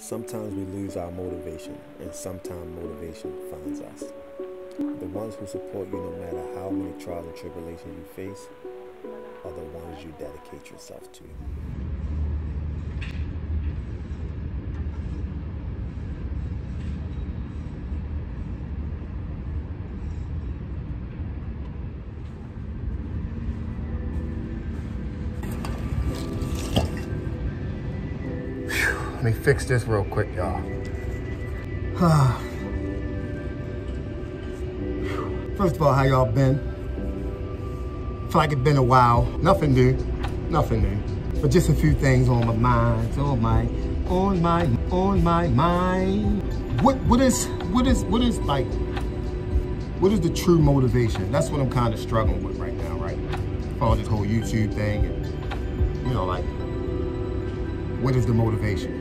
Sometimes we lose our motivation, and sometimes motivation finds us. The ones who support you no matter how many trials and tribulations you face are the ones you dedicate yourself to. Let me fix this real quick, y'all. First of all, how y'all been? Feel like it's been a while. Nothing new, nothing new. But just a few things on my mind, on my, on my, on my mind. What, what is, what is, what is like, what is the true motivation? That's what I'm kind of struggling with right now, right? All this whole YouTube thing and, you know, like, what is the motivation?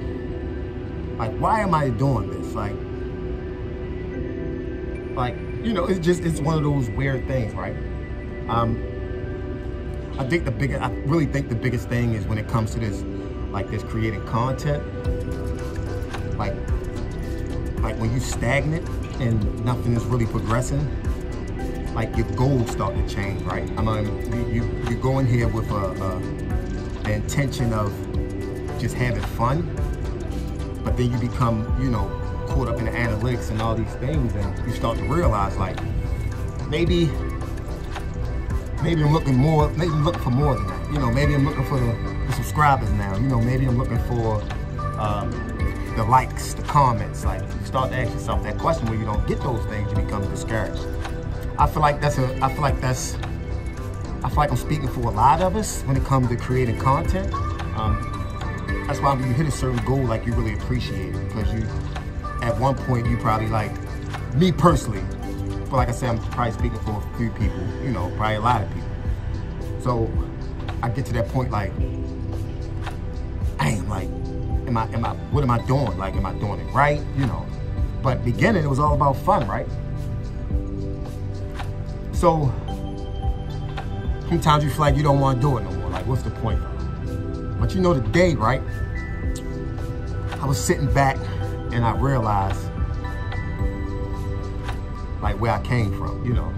Like, why am I doing this? Like, like, you know, it's just, it's one of those weird things, right? Um, I think the biggest, I really think the biggest thing is when it comes to this, like this creating content, like, like when you stagnant and nothing is really progressing, like your goals start to change, right? I mean, you, you, you go in here with a, a, intention of just having fun, but then you become, you know, caught up in the analytics and all these things, and you start to realize, like, maybe, maybe I'm looking more, maybe I'm looking for more than that. You know, maybe I'm looking for the, the subscribers now. You know, maybe I'm looking for um, the likes, the comments. Like, you start to ask yourself that question when you don't get those things, you become discouraged. I feel like that's a, I feel like that's, I feel like I'm speaking for a lot of us when it comes to creating content. Um, that's why when you hit a certain goal, like you really appreciate it because you, at one point, you probably like, me personally, but like I said, I'm probably speaking for a few people, you know, probably a lot of people. So I get to that point like, I am like, am I, am I, what am I doing? Like, am I doing it right? You know, but beginning, it was all about fun, right? So sometimes you feel like you don't want to do it no more. Like, what's the point? But you know the day, right? I was sitting back and I realized like where I came from, you know.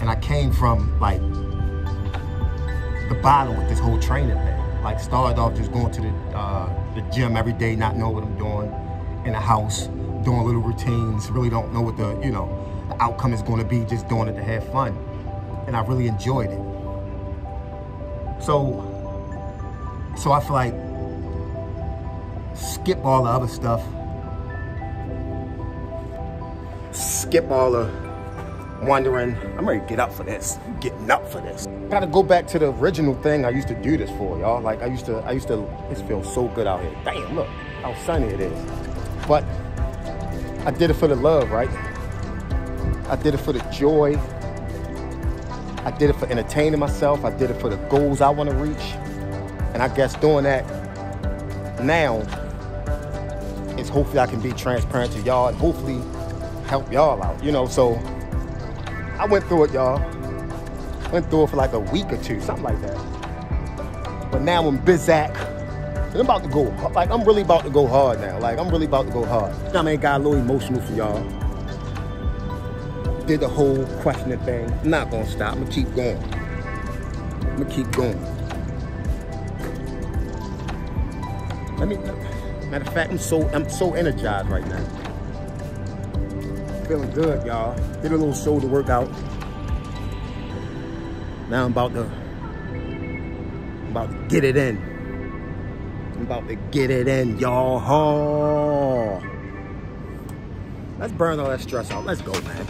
And I came from like the bottom with this whole training thing. Like started off just going to the uh, the gym every day, not knowing what I'm doing in the house, doing little routines, really don't know what the, you know, the outcome is gonna be, just doing it to have fun. And I really enjoyed it. So, so I feel like skip all the other stuff. Skip all the wondering. I'm ready to get up for this. I'm getting up for this. Gotta go back to the original thing I used to do this for, y'all. Like I used to, I used to, this feels so good out here. Damn, look how sunny it is. But I did it for the love, right? I did it for the joy. I did it for entertaining myself. I did it for the goals I want to reach. And I guess doing that now is hopefully I can be transparent to y'all and hopefully help y'all out, you know. So I went through it, y'all. Went through it for like a week or two, something like that. But now I'm Bizak. And I'm about to go, like, I'm really about to go hard now. Like, I'm really about to go hard. I mean, got a little emotional for y'all. Did the whole questioning thing. I'm not gonna stop. I'm gonna keep going. I'm gonna keep going. Let me. Matter of fact, I'm so I'm so energized right now. Feeling good, y'all. Did a little shoulder workout. Now I'm about to I'm about to get it in. I'm about to get it in, y'all. Let's burn all that stress out. Let's go, man.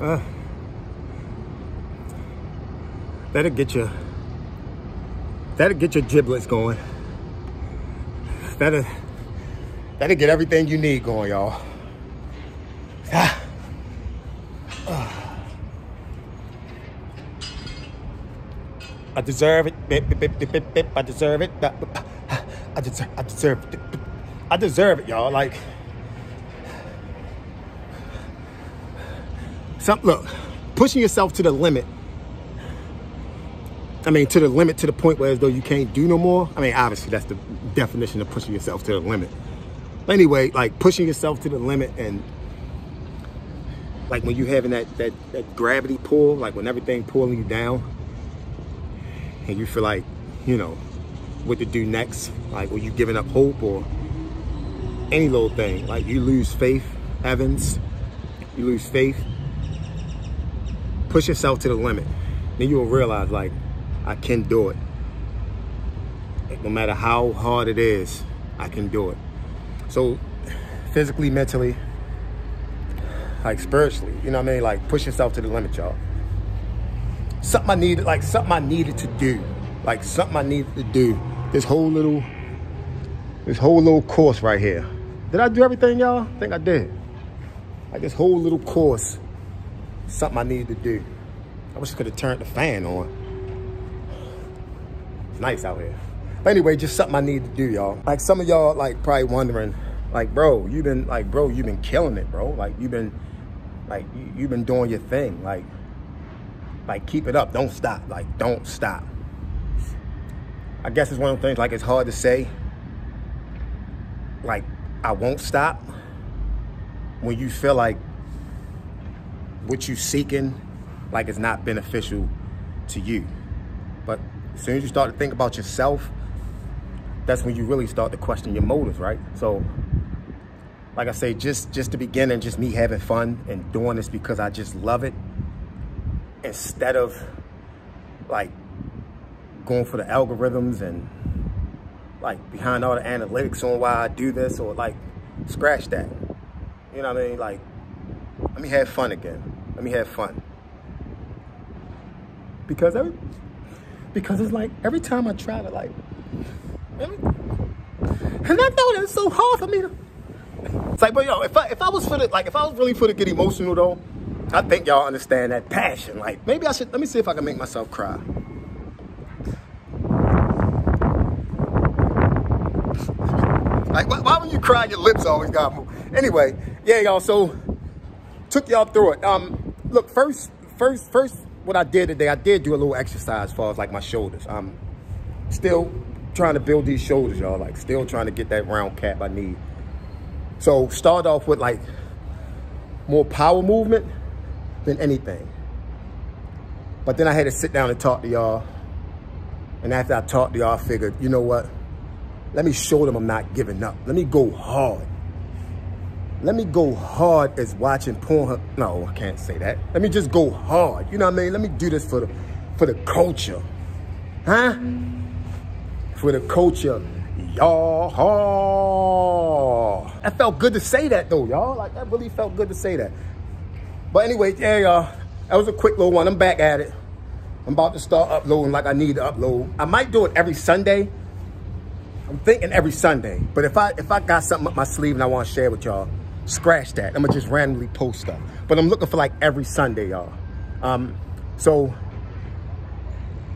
Uh, that'll get you. That'll get your giblets going. That'll. That'll get everything you need going, y'all. Ah. I deserve it. I deserve it. I deserve. I deserve it. I deserve it, y'all. Like. Some look, pushing yourself to the limit. I mean, to the limit to the point where as though you can't do no more. I mean, obviously that's the definition of pushing yourself to the limit. But anyway, like pushing yourself to the limit and like when you having that that that gravity pull, like when everything pulling you down, and you feel like, you know, what to do next, like when you giving up hope or any little thing, like you lose faith, Evans, you lose faith push yourself to the limit. Then you'll realize like, I can do it. No matter how hard it is, I can do it. So physically, mentally, like spiritually, you know what I mean? Like push yourself to the limit, y'all. Something I needed, like something I needed to do. Like something I needed to do. This whole little, this whole little course right here. Did I do everything, y'all? I think I did. Like this whole little course something I needed to do. I wish I could have turned the fan on. It's nice out here. But anyway, just something I need to do, y'all. Like some of y'all like probably wondering, like, bro, you've been like, bro, you've been killing it, bro. Like you've been, like you, you've been doing your thing. Like, like keep it up. Don't stop. Like, don't stop. I guess it's one of the things. Like it's hard to say. Like I won't stop when you feel like what you're seeking like it's not beneficial to you. But as soon as you start to think about yourself, that's when you really start to question your motives, right? So, like I say, just just the beginning, just me having fun and doing this because I just love it, instead of like going for the algorithms and like behind all the analytics on why I do this or like scratch that. You know what I mean? Like, let me have fun again. Let me have fun. Because every, because it's like every time I try to like, and I know it's so hard for me to. It's like, but yo, if I if I was for the like if I was really for to get emotional though, I think y'all understand that passion. Like maybe I should let me see if I can make myself cry. Like why, why when you cry, your lips always got move. Anyway, yeah, y'all. So took y'all through it. Um, look, first, first, first, what I did today, I did do a little exercise as far as like my shoulders. I'm still trying to build these shoulders, y'all. Like still trying to get that round cap I need. So start off with like more power movement than anything. But then I had to sit down and talk to y'all. And after I talked to y'all, I figured, you know what? Let me show them I'm not giving up. Let me go hard let me go hard as watching porn. No, I can't say that. Let me just go hard. You know what I mean? Let me do this for the for the culture. Huh? For the culture. Y'all. That felt good to say that though, y'all. Like that really felt good to say that. But anyway, yeah, y'all. That was a quick little one. I'm back at it. I'm about to start uploading like I need to upload. I might do it every Sunday. I'm thinking every Sunday. But if I if I got something up my sleeve and I want to share with y'all, scratch that. I'm gonna just randomly post stuff. But I'm looking for like every Sunday, y'all. Um, so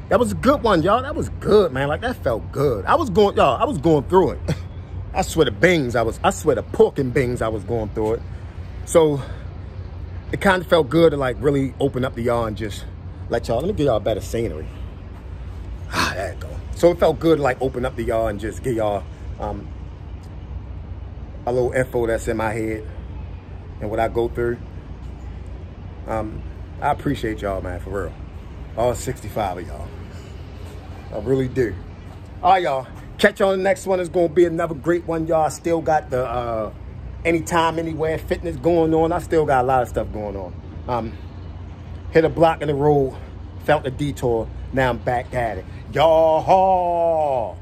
that was a good one, y'all. That was good, man. Like that felt good. I was going, y'all. I was going through it. I swear to bings, I was. I swear to pork and bings, I was going through it. So it kind of felt good to like really open up the y'all and just let y'all. Let me give y'all better scenery. Ah, there you go. So it felt good to like open up the y'all and just give y'all um, a little info that's in my head and what I go through. Um, I appreciate y'all, man, for real. All 65 of y'all. I really do. All right, y'all. Catch you on the next one. It's going to be another great one, y'all. Still got the uh, anytime, anywhere fitness going on. I still got a lot of stuff going on. Um, hit a block in the road. Felt the detour. Now I'm back at it. Y'all.